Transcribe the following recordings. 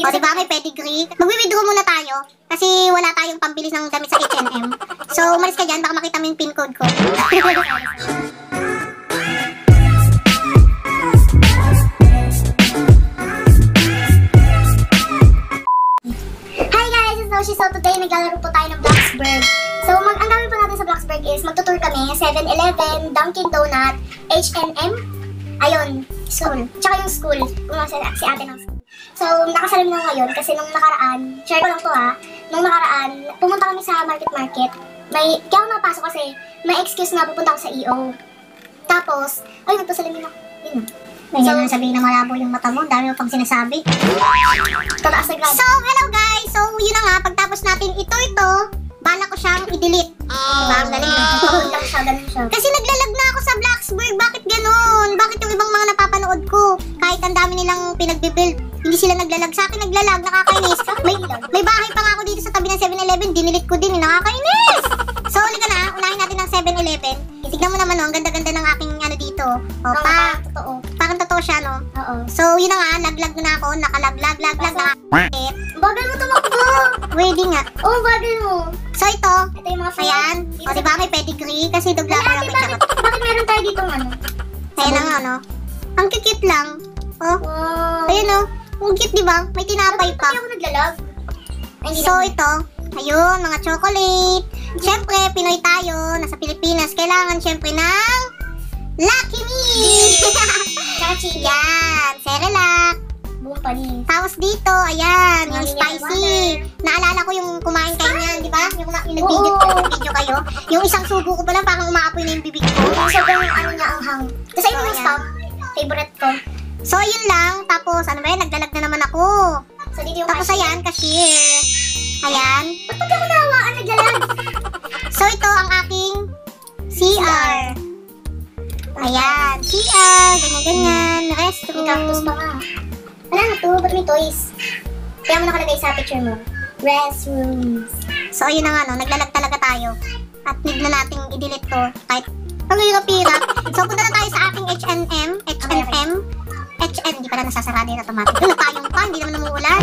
O, diba? May pedigree. Magwi-withdraw muna tayo. Kasi wala tayong pambili ng damit sa H&M. So, umalis ka dyan. Baka makita mo yung pin code ko. Hi guys! It's Noshi. So, today naglalaro po tayo ng Bloxburg. So, mag ang gawin po natin sa Bloxburg is magtutour kami 7-Eleven, Dunkin Donut, H&M, ayun, school. Tsaka yung school, kung si ate ng school. So, nakasalim na ngayon kasi nung nakaraan, share ko lang to ha, nung nakaraan, pumunta kami sa market market. May, kaya ako napasok kasi may excuse na pupunta ako sa EO. Tapos, ay, nagpasalamin ako. Yun na. May So- sabihin na malabo yung mata mo, dami mo pang sinasabi. Tataas na grado. So, hello guys! So, yun na nga, pagtapos natin ito, ito, bala ko siyang i-delete. diba? Ang galing na. Ganun lang siya, ganun siya. Kasi naglalag na ako sa Blacksburg. Bakit ganun? Bakit yung ibang mga napapanood ko, kahit ang dami nilang sila naglalag. Nakakainis. May, may bahay pa nga ako dito sa tabi ng 7-Eleven, dinilit ko din, nakakainis! So, ulit ka na, unahin natin ng 7-Eleven. Tignan mo naman, oh, ang ganda-ganda ng aking ano dito. O, Oo, pa, parang totoo. parang totoo siya, no? Oo. So, yun na nga, laglag na ako, nakalag-lag, lag, lag, nakakit. Bagal mo tumakbo! Pwede nga. Oo, oh, bagal mo. So, ito, Ito yung mga ayan. Dito O, sa- diba may pedigree? Kasi dugla ko lang ate, bakit, bakit meron tayo dito ano? Ayan na nga, no? Ang kikit lang. Oh, Wow. ayun, no? Ang cute, di ba? May tinapay pa. Hindi ako naglalag. So, ito, ayun, mga chocolate. Siyempre, Pinoy tayo, nasa Pilipinas. Kailangan, siyempre, ng Lucky Me! Chili. Yan, Cerelac. Buong panis. Tapos dito, ayan, yung spicy. Naalala ko yung kumain kayo niyan, di ba? Yung, yung nag-video, Oo. nag-video kayo. Yung isang subo ko pa lang, parang umaapoy na yung bibig ko. Sobrang ano niya ang hang. Ayun So, yung stop. Favorite ko. So, yun lang. Tapos, ano ba yan? Nagdalag na naman ako. So, dito yung Tapos, ayan, cashier. Ayan. Ba't pagka ko nawaan naglalag? So, ito ang aking CR. Ayan, CR, ganyan-ganyan, May restroom. cactus pa nga. Wala na to. Ba't may toys? Kaya mo nakalagay sa picture mo. Restrooms. So, ayun na nga, no, naglalag talaga tayo. At need na nating i-delete to. Kahit ang hirap-hirap. So, punta na tayo sa aking H&M. H&M. HN, hindi pala nasasara din automatic. Ano tayong pa, hindi naman umuulan.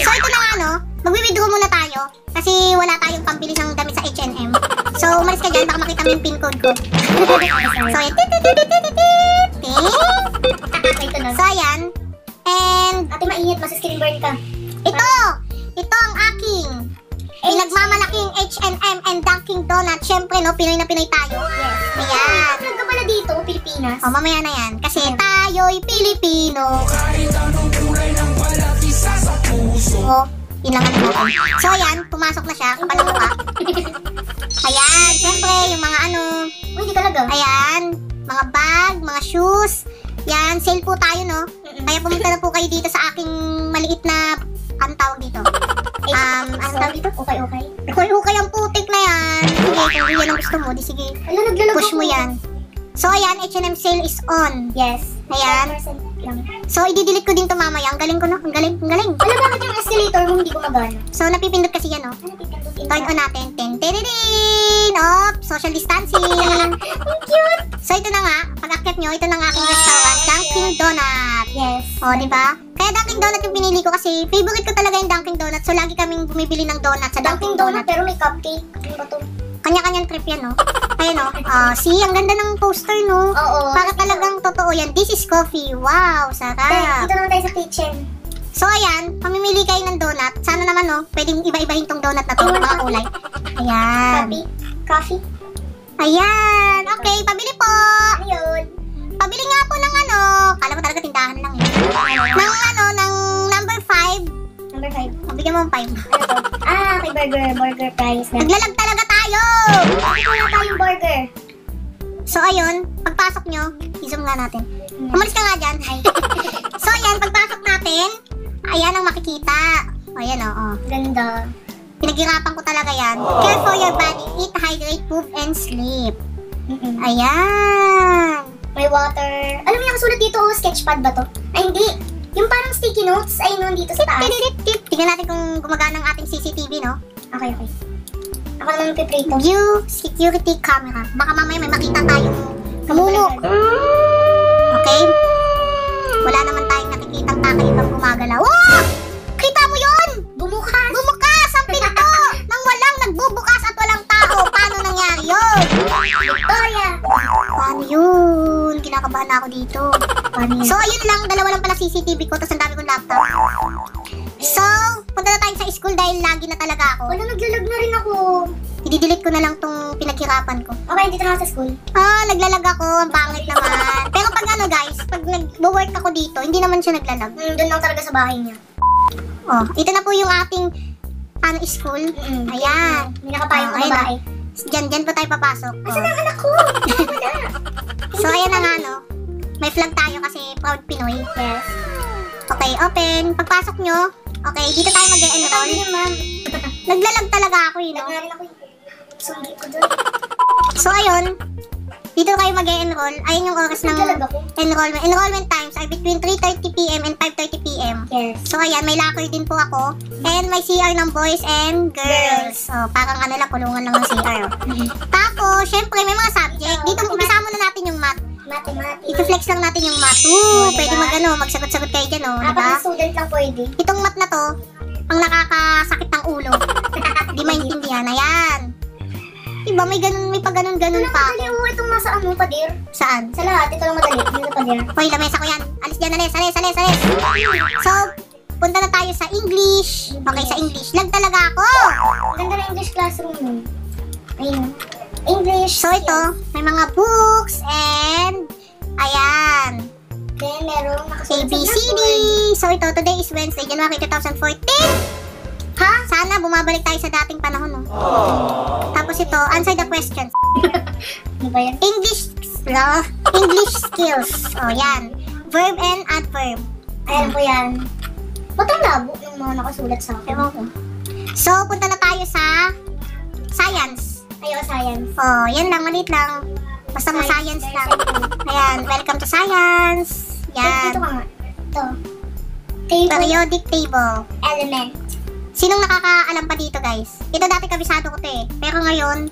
So, ito na nga, no, magwi-withdraw muna tayo. Kasi wala tayong pambili ng damit sa H&M. So, umalis ka dyan, baka makita mo yung pin code ko. so, tunog. So, ayan. And, Ate, mainit. Masa-screen burn ka. ito! Ito ang aking pinagmamalaking H&M and Dunkin Donut. Siyempre, no, Pinoy na Pinoy tayo. Yes. Ayan. Ka dito, Pilipinas. O, mamaya na yan. Kasi tayo'y Pilipino. O, yun lang ano natin. So, ayan, pumasok na siya. Kapal ang mukha. Ayan, siyempre, yung mga ano, Uy, hindi talaga. ayan, mga bag, mga shoes. Yan, sale po tayo, no? Kaya pumunta na po kayo dito sa aking maliit na, ang tawag dito? Eh, Um, ano ano tawag dito? Okay, okay. Ukay, ukay ang putik na yan. Sige, kung yan ang gusto mo, di sige. Ala, naglalag Push mo yan. So, ayan, H&M sale is on. Yes. Ayan. 5% lang. So, i-delete ko din to mamaya. Ang galing ko, no? Ang galing, ang galing. Alam bakit yung escalator mo hindi gumagana? So, napipindot kasi yan, no? Ano pipindutin Turn on natin. Ten, tiririn! Op! Social distancing. Cute! So, ito na nga. Pag-akit nyo, ito na nga aking restaurant. Dunkin Donut. Yes. O, di ba? Kaya Dunkin Donut yung pinili ko kasi favorite ko talaga yung Dunkin Donut. So, lagi kaming bumibili ng donut sa Dunkin' Dunkin Donut Donut. pero may cupcake. Ano ba to? Kanya-kanyang trip yan, no? Ayan, no? Ah, see, ang ganda ng poster, no? Oo. Para talagang totoo yan. This is coffee. Wow, sarap. dito naman tayo sa kitchen. So, ayan, pamimili kayo ng donut. Sana naman, no, pwedeng iba-ibahin tong donut na to, Ayun, mga kulay. Ayan. Coffee. Coffee. Ayan. Okay, pabili po. Ano yun? Pabili nga po ng ano, kala mo talaga tindahan lang eh. Ng ano, ng number 5. Number 5. Mabigyan mo ng 5. Ano to? Ah, kay burger. Burger price na. Naglalag talaga tayo! Bakit wala tayong burger? So, ayun, pagpasok nyo, i-zoom nga natin. Umalis ka nga dyan. so, ayan, pagpasok natin, ayan ang makikita. O, ayan o, oh, Ganda. Pinaghirapan ko talaga yan. Care for your body, eat, hydrate, move, and sleep. Mm-mm. Ayan. May water. Alam mo yung kasulat dito, oh, sketchpad ba to? Ay, hindi. Yung parang sticky notes ay nun dito sa taas. Tip, Tingnan natin kung gumagana ang ating CCTV, no? Okay, okay. Ako naman piprito. View security camera. Baka mamaya may makita tayong kumulo. Okay? Wala naman tayong nakikitang kakaibang gumagalaw. Oh! Kita mo yon? Bumukas! Bumukas ang pinto! nang walang nagbubukas at walang tao. Paano nangyari yun? Victoria! Paano yun? Kinakabahan ako dito. Paano yun? So, yun lang. Dalawa lang pala CCTV ko. Tapos ang dami kong laptop. So, punta na tayo sa school dahil lagi na talaga ako. Wala, naglalag na rin ako. I-delete ko na lang tong pinaghirapan ko. Okay, dito na ako sa school. Ah, naglalag ako. Ang pangit naman. Pero pag ano guys, pag nag-work ako dito, hindi naman siya naglalag. Hmm, doon lang talaga sa bahay niya. Oh, ito na po yung ating ano, school. Mm-mm. Ayan. May nakapayong na ayun babae. Diyan, diyan po tayo papasok. Asan Oh. ang anak ko? So, ayan na nga, no. May flag tayo kasi proud Pinoy. yes. Okay, open. Pagpasok nyo, okay, dito tayo mag-enroll. Naglalag talaga ako, eh? Lag na rin ako. eh. Sunggi ko doon. So, ayun. Dito kayo mag-enroll. Ayun yung oras ng enrollment. Enrollment times are between 3.30pm and 5.30pm. Yes. So, ayan, may locker din po ako. And may CR ng boys and girls. So, parang lang, kulungan lang ng CR. oh. Tapos, syempre, may mga subject. Dito, umpisa muna natin yung math. Mathematics. I-flex lang natin yung math. Ooh, Oh, pwede diba? mag ano, magsagot-sagot kayo dyan, oh. Diba? na student lang pwede. Itong math na to, ang nakakasakit ng ulo. Di maintindihan. Ayan. Diba, may ganun, may pa ganun-ganun pa madali. ako. Oh, itong nasa ano, pader. Saan? Sa lahat, ito lang madali. Dito pader. Hoy, lamesa ko yan. Alis dyan, alis, alis, alis, alis. So, punta na tayo sa English. Okay, sa English. Lag talaga ako. Ganda na English classroom mo. Ayun. English. So, ito, may mga books and, ayan, Then, sa ABCD. So, ito, today is Wednesday, January 2014. Ha? Sana bumabalik tayo sa dating panahon, no? Tapos ito, answer the questions. Ano ba yan? English, uh, English skills. O, yan. Verb and adverb. Ayan po yan. Ba't ang labo ng mga nakasulat sa akin? Ewan ko. So, punta na tayo sa science. Ayaw, science. Oh, yan lang, maliit lang. Basta mo science lang. Ayan, welcome to science. Yan. ka nga. Ito. Table Periodic table. element. Sinong nakakaalam pa dito, guys? Ito dati kabisado ko to eh. Pero ngayon,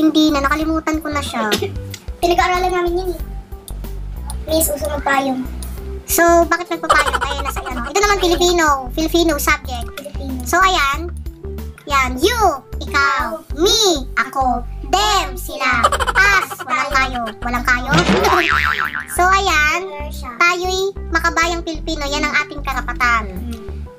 hindi na. Nakalimutan ko na siya. Pinag-aaralan namin yun eh. Miss, uso magpayong. So, bakit nagpapayong? Ayan, nasa ano. Ito naman, Filipino. Filipino subject. Filipino. So, ayan. Yan. You, ikaw, me, ako, them, sila, us, walang kayo. Walang kayo? so, ayan. Tayo'y makabayang Pilipino. Yan ang ating karapatan.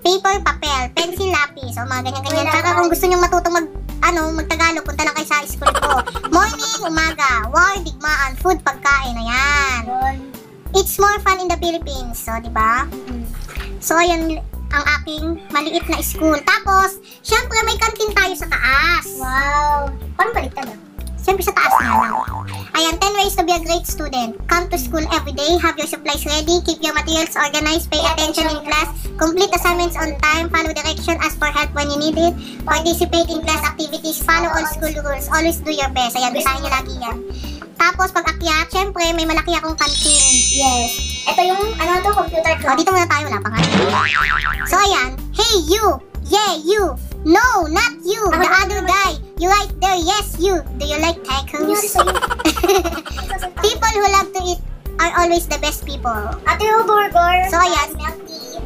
Paper, papel, pencil, lapis. O, mga ganyan-ganyan. Wala Saka kung gusto nyo matutong mag, ano, magtagalog, punta lang kayo sa school ko. Morning, umaga, war, digmaan, food, pagkain. Ayan. It's more fun in the Philippines. So, di ba? Mm. So, ayan ang aking maliit na school. Tapos, syempre, may kantin tayo sa taas. Wow. Parang baliktad ah. Siyempre sa taas nga lang. Ayan, 10 ways to be a great student. Come to school every day, have your supplies ready, keep your materials organized, pay attention in class, complete assignments on time, follow direction, ask for help when you need it, participate in class activities, follow all school rules, always do your best. Ayan, basahin niyo lagi yan. Tapos, pag akyat, syempre, may malaki akong kantin. Yes. Ito yung, ano to, computer O, class. dito muna tayo, wala pa nga. So, ayan. Hey, you! Yeah, you! No, not you! The other guy! You right there, yes, you! Do you like tacos? People who love to eat are always the best people. Ate yung burger. So, ayan. Milk tea.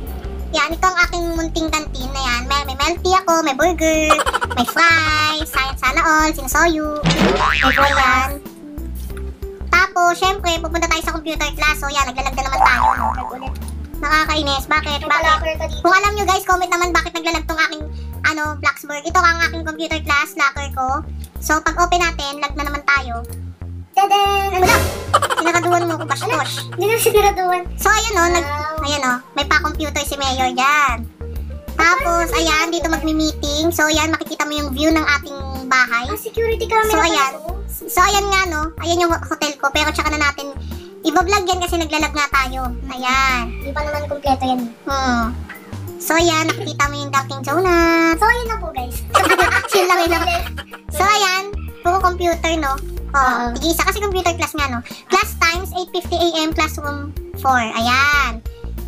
Yan, ito ang aking munting kantin na yan. May, may milk tea ako, may burger, may fries, sana, all, sinasoyu. May yan. Tapos, syempre, pupunta tayo sa computer class. So, yan, naglalag na naman tayo. Nag-ulit. Nakakainis. Bakit? Bakit? Kung alam nyo guys, comment naman bakit naglalag tong aking ano, Blacksburg. Ito ang aking computer class, locker ko. So, pag open natin, lag na naman tayo. Tadaan! Ano? Sinakaduan mo ko, bash Ala, bash. Hindi na sinaraduan. So, ayan o, nag, ayan o, may pa-computer si Mayor dyan. Tapos, ayan, dito magmi-meeting. So, ayan, makikita mo yung view ng ating bahay. Ah, security camera So, ayan. So, ayan nga, no? Ayan yung hotel ko. Pero tsaka na natin, ibablog yan kasi naglalag nga tayo. Ayan. Hindi pa naman kompleto yan. Hmm. So, ayan, nakikita mo yung Dunkin' Donuts. So, yun na po guys. Chill lang yun. So, ayan, puro computer, no? Oo. Oo. Tig-isa kasi computer class nga, no? Class times, 8.50 a.m., classroom 4. Ayan.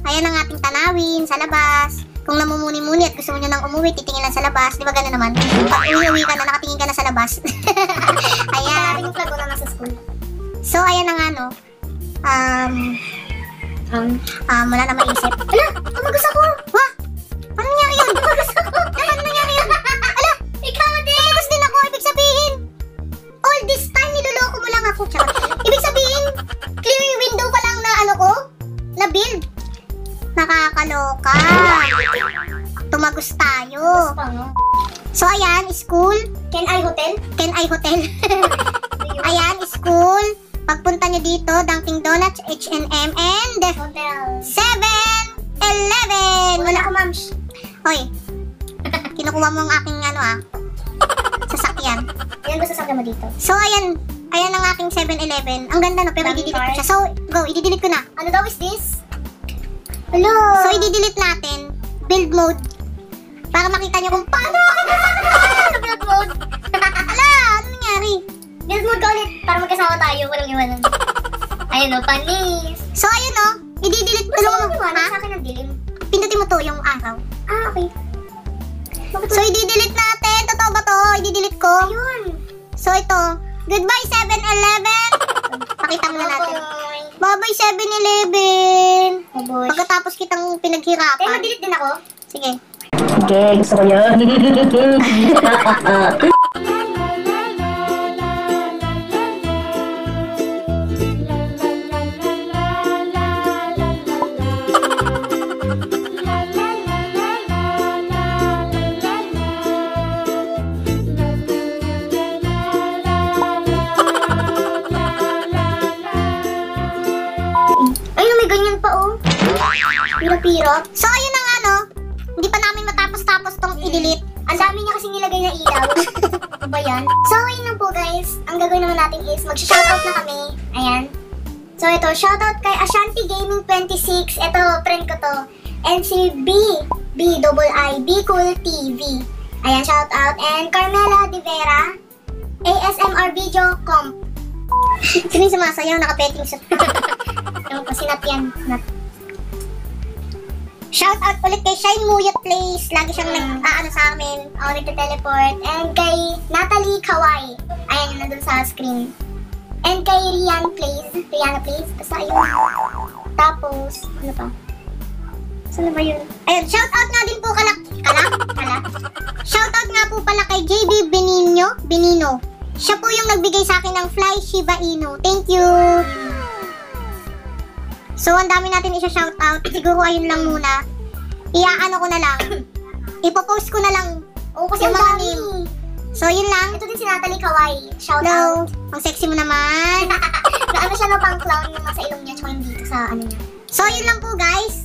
Ayan ang ating tanawin sa labas. Kung namumuni-muni at gusto mo nyo nang umuwi, titingin lang sa labas. Di ba gano'n naman? Pag uwi ka na, nakatingin ka na sa labas. ayan. Natin yung flag na nasa school. So, ayan na nga, no? Um, Um, um, wala na maisip. ala, tumagos ako! Wah! H&M, and Hotel. 7-Eleven. Wala ko, ma'am. Shh. Hoy, kinukuha mo ang aking ano ah, sasakyan. Yan ba sasakyan mo dito? So, ayan, ayan ang aking 7-Eleven. Ang ganda no, pero Daming i-delete ko siya. So, go, i-delete ko na. Ano daw is this? Hello! So, i-delete natin, build mode. Para makita nyo kung paano. build mode. Ala, ano nangyari? build mode ka ulit para magkasama tayo. Walang iwanan. Ayun o, panis. So, ayun no, i-delete ko Gusto mo mo. iwanan Ha? sa akin ng dilim? Pindutin mo to yung araw. Ah, okay. So, i-delete natin. Totoo ba to? I-delete ko. Ayun. So, ito. Goodbye, 7-Eleven. Pakita muna natin. Bye-bye, 7-Eleven. Mabush. Pagkatapos kitang Kaya pinaghirapan. mag-delete din ako. Sige. Okay, gusto ko yun. Ganyan pa oh. Pira-pira. So, ayun ang ano. Hindi pa namin matapos-tapos tong i-delete. Ang dami niya kasi nilagay na ilaw. ano ba yan? So, ayun lang po guys. Ang gagawin naman natin is mag-shoutout na kami. Ayan. So, ito, shoutout kay Ashanti Gaming 26. Ito, friend ko to. And si B, B double I, B Cool TV. Ayan, shoutout. And Carmela De Vera, ASMR Video Comp. Sino yung sumasayaw? Nakapetting siya. Ewan ko, sinat yan. Nat. Shout out ulit kay Shine Muyot Place. Lagi siyang Mm. nag-aano sa amin. Ako nagte-teleport. And kay Natalie Kawai. Ayan yung nandun sa screen. And kay Rian Plays. Rihanna Plays. Basta ayun. Tapos, ano pa? Saan ba yun? Ayun, shout out nga din po kala... Kala? Kala? Shout out nga po pala kay JB Benino. Benino. Siya po yung nagbigay sa akin ng Fly Shiba Inu. Thank you! So, ang dami natin isa-shout out. Siguro ayun lang muna. Iaano ko na lang. Ipopost ko na lang. Oo, kasi Yung ang mga dami. name. So, yun lang. Ito din si Natalie Kawai. Shout Hello. out. Ang sexy mo naman. na ano siya no, pang clown yung nasa ilong niya tsaka yung dito sa ano niya. So, yun lang po guys.